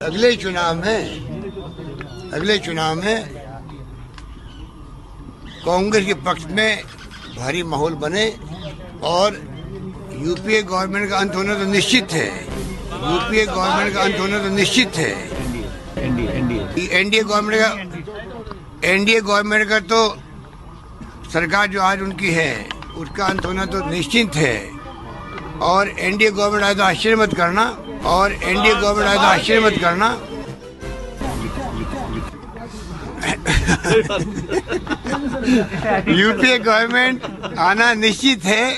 अगले चुनाव में, अगले चुनाव में कांग्रेस के पक्ष में भारी माहौल बने और यूपीए गवर्नमेंट का अंत होना तो निश्चित है। यूपीए गवर्नमेंट का अंत होना तो निश्चित है। एनडीए गवर्नमेंट का, एनडीए गवर्नमेंट का तो सरकार जो आज उनकी है, उसका अंत होना तो निश्चित है। और एनडीए गवर्नमेंट आए तो आश्चर्य मत करना और एनडीए गवर्नमेंट आए तो आश्चर्य मत करना। यूपीए गवर्नमेंट आना निश्चित है।